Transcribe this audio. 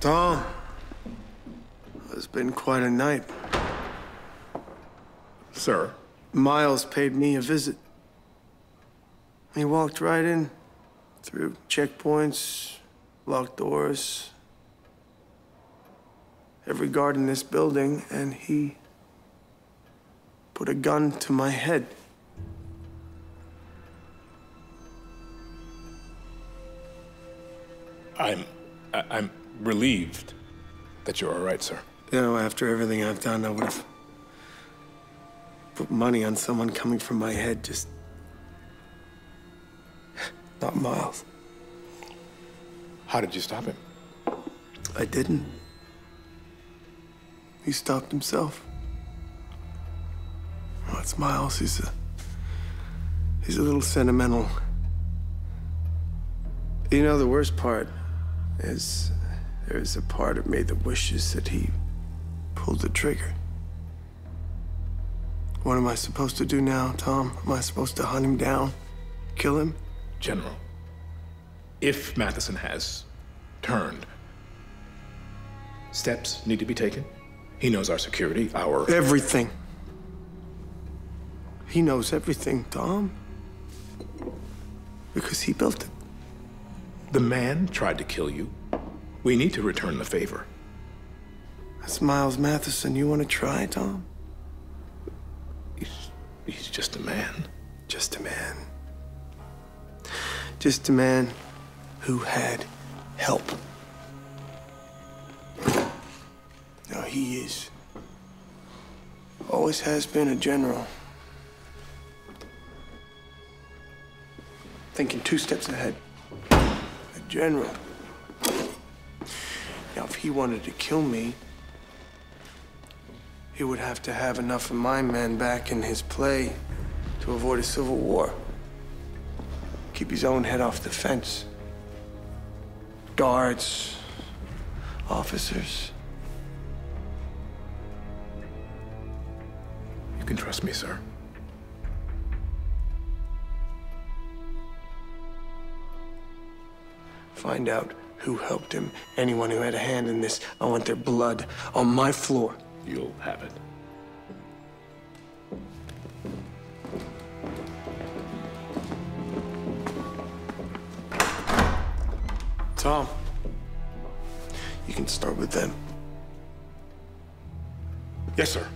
Tom, it's been quite a night. Sir, Miles paid me a visit. He walked right in, through checkpoints, locked doors, every guard in this building, and he put a gun to my head. I'm I- I'm relieved that you're all right, sir. You know, after everything I've done, I would have put money on someone coming from my head, just not Miles. How did you stop him? I didn't. He stopped himself. Oh, it's Miles. He's a he's a little sentimental. You know, the worst part is there's a part of me that wishes that he pulled the trigger. What am I supposed to do now, Tom? Am I supposed to hunt him down? Kill him? General, if Matheson has turned, steps need to be taken. He knows our security, our. Everything. He knows everything, Tom. Because he built it. The man tried to kill you. We need to return the favor. That's Miles Matheson. You want to try, Tom? He's, he's just a man. Just a man. Just a man who had help. Now he is. Always has been a general. Thinking two steps ahead. A general. Now, if he wanted to kill me, he would have to have enough of my men back in his play to avoid a civil war. Keep his own head off the fence. Guards, officers. You can trust me, sir. Find out who helped him. Anyone who had a hand in this, I want their blood on my floor. You'll have it. Tom, you can start with them. Yes, sir.